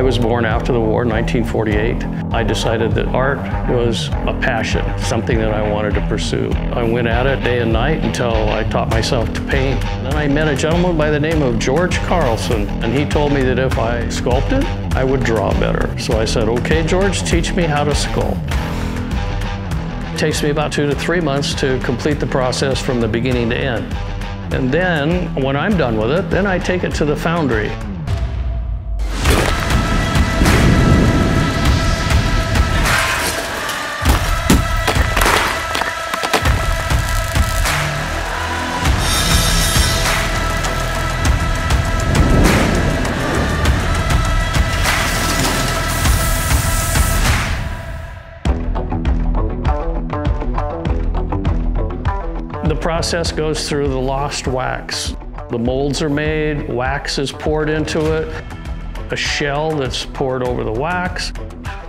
I was born after the war, 1948. I decided that art was a passion, something that I wanted to pursue. I went at it day and night until I taught myself to paint. Then I met a gentleman by the name of George Carlson, and he told me that if I sculpted, I would draw better. So I said, okay, George, teach me how to sculpt. It takes me about two to three months to complete the process from the beginning to end. And then, when I'm done with it, then I take it to the foundry. Process goes through the lost wax. The molds are made, wax is poured into it, a shell that's poured over the wax,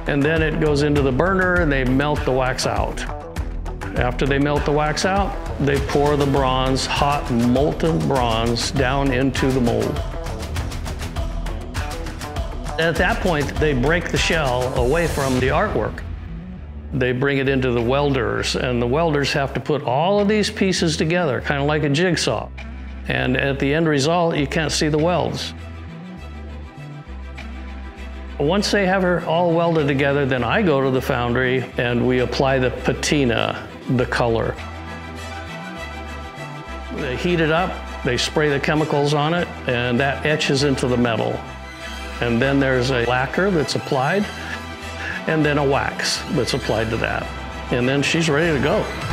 and then it goes into the burner and they melt the wax out. After they melt the wax out, they pour the bronze, hot molten bronze, down into the mold. At that point, they break the shell away from the artwork. They bring it into the welders, and the welders have to put all of these pieces together, kind of like a jigsaw. And at the end result, you can't see the welds. Once they have it all welded together, then I go to the foundry and we apply the patina, the color. They heat it up, they spray the chemicals on it, and that etches into the metal. And then there's a lacquer that's applied, and then a wax that's applied to that. And then she's ready to go.